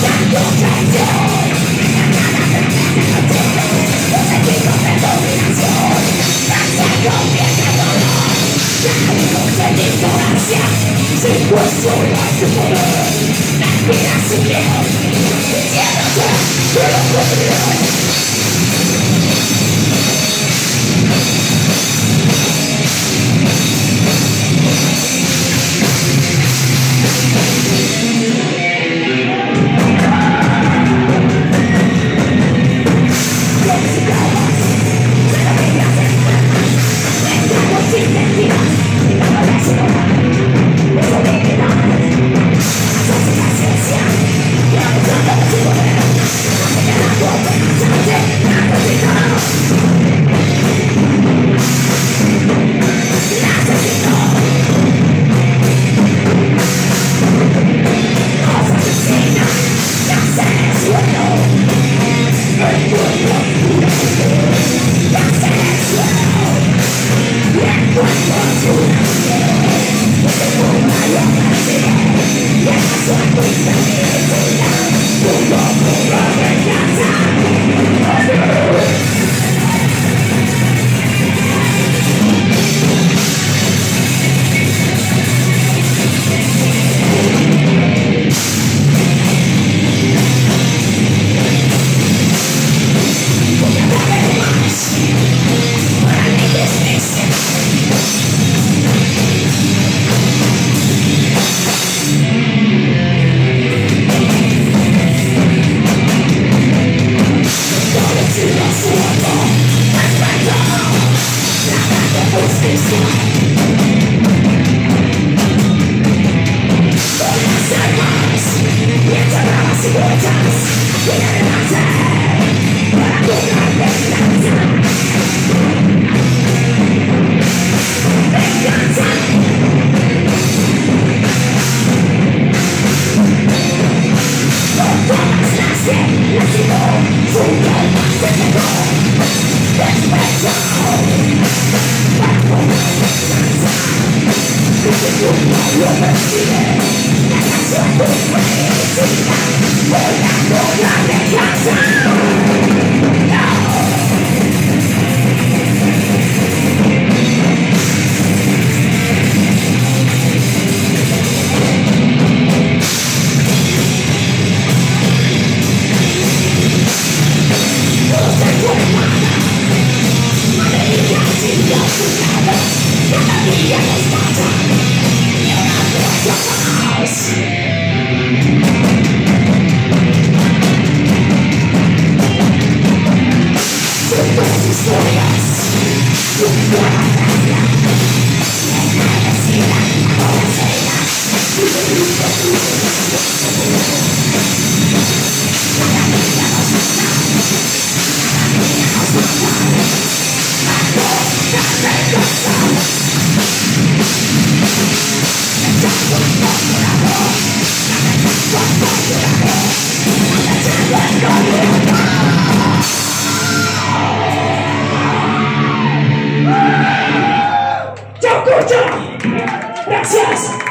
Yeah. We're done, we're we're Yeah. Gracias.